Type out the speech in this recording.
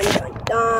dun, dun, dun.